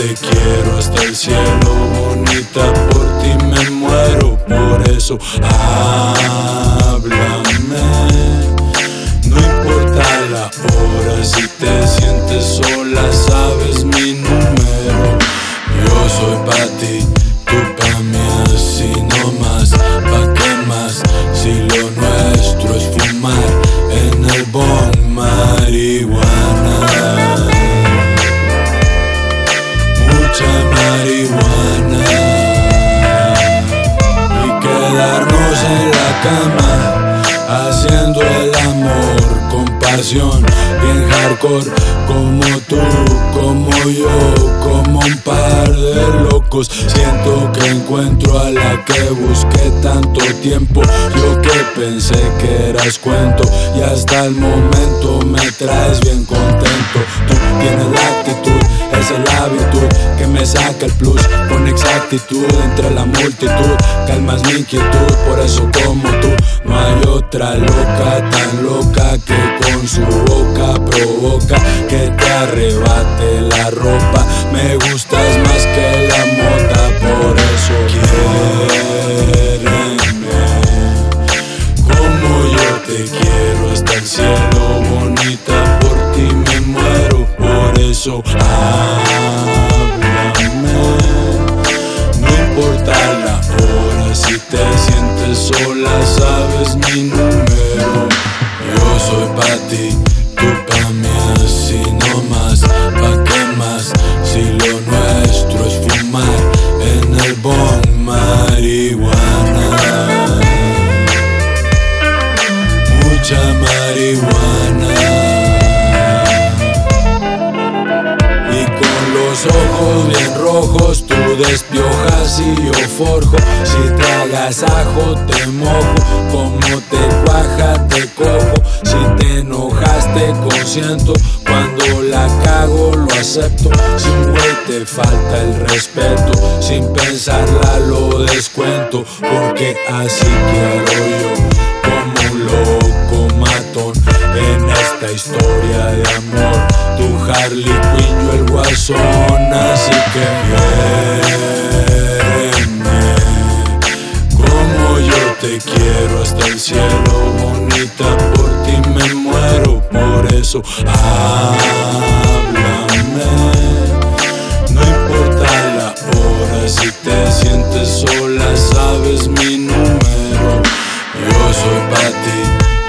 te quiero hasta el cielo, bonita, por ti me muero, por eso háblame. No importa la hora, si te sientes sola, sabes mi número. Yo soy pa' ti, tú pa' mí, así no más, pa' qué más, si lo quedarnos en la cama haciendo el amor con pasión bien hardcore como tú, como yo, como un par de locos. Siento que encuentro a la que busqué tanto tiempo. Yo que pensé que eras cuento y hasta el momento me traes bien contento. Tú tienes la actitud, es la virtud que me saca el plus con exactitud entre la multitud. Calmas mi inquietud, por eso como tú no hay otra loca tan loca que con su boca provoca que te arrebate la ropa. Me gustas más que la moda, por eso quiéreme como yo te quiero hasta el cielo, bonita. Por ti me muero, por eso importa la hora, si te sientes sola, sabes mi número. Yo soy pa' ti, despiojas y yo forjo. Si tragas ajo te mojo, como te cuaja te cojo. Si te enojas te consiento, cuando la cago lo acepto. Si un güey te falta el respeto, sin pensarla lo descuento. Porque así quiero yo, como un loco matón. En esta historia de amor, tu Harley Quinn, yo el guasón. Así que por ti me muero, por eso háblame. No importa la hora, si te sientes sola, sabes mi número. Yo soy para ti.